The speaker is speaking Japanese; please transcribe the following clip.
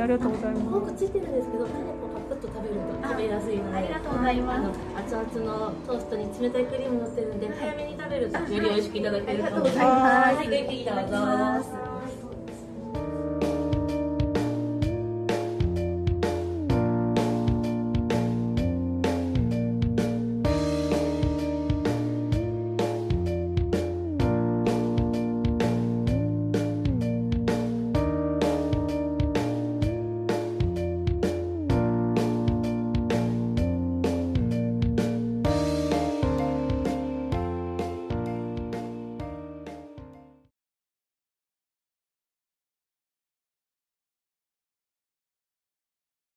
ありがとうございます。フォークついてるんですけど手でこうパクッと食べると食べやすいのでありがとうございます。あの熱々のトーストに冷たいクリーム乗ってるんで早めに食べるとより美味しくいただけると思います。ますはいごゆどうぞ